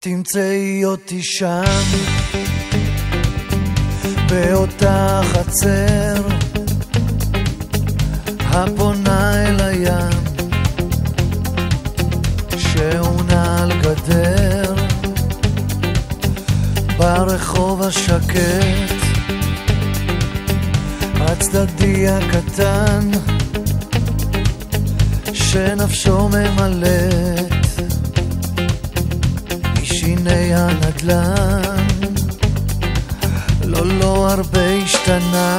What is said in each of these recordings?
תמצאי אותי שם, באותה חצר, הפונה אל הים, שעונה על גדר, ברחוב השקט, הצדדי הקטן, שנפשו ממלאת. משיני הנדל"ן. לא, לא הרבה השתנה.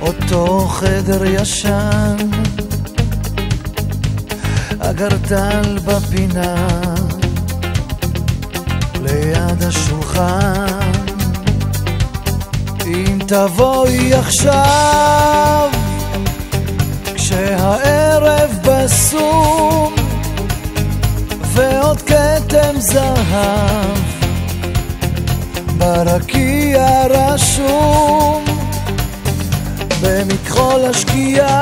אותו חדר ישן. אגרטל בפינה. ליד השולחן. אם תבואי עכשיו כשהערב בסום ועוד כתם זהב. ברקיע רשום במכחול השקיעה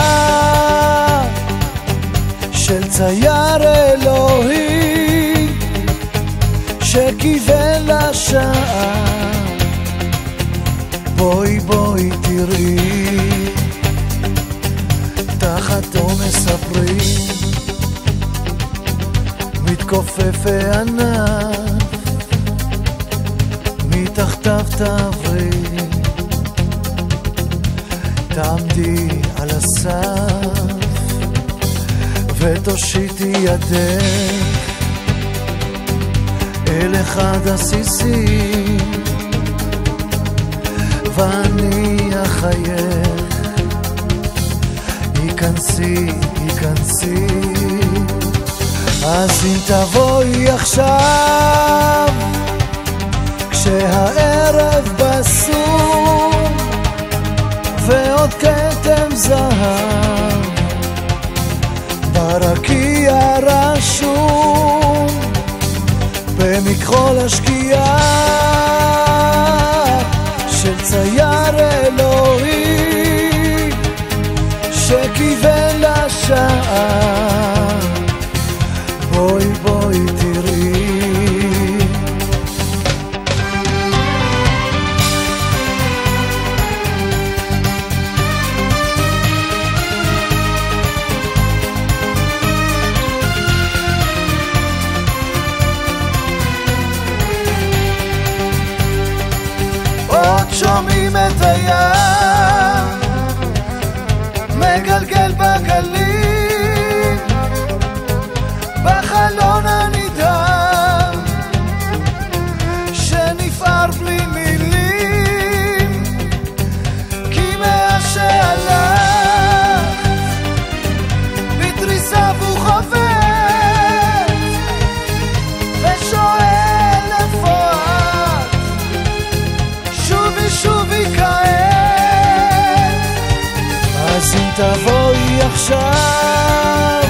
של צייר אלוהי שכיוון לשעה. בואי בואי תראי תחת עומס הפרי מתכופף הענף מתחתיו תעברי. תעמדי על הסף ותושיטי ידך אל אחד הסיסים ואני אחייך. היכנסי, היכנסי אז אם תבואי עכשיו כשהערב בסום ועוד כתם זהב ברקיע רשום במכחול השקיעה של צייר אלוהי שכיוון לשעה בואי בואי תראי עוד שומעים את הים מגלגל בגליל תבואי עכשיו.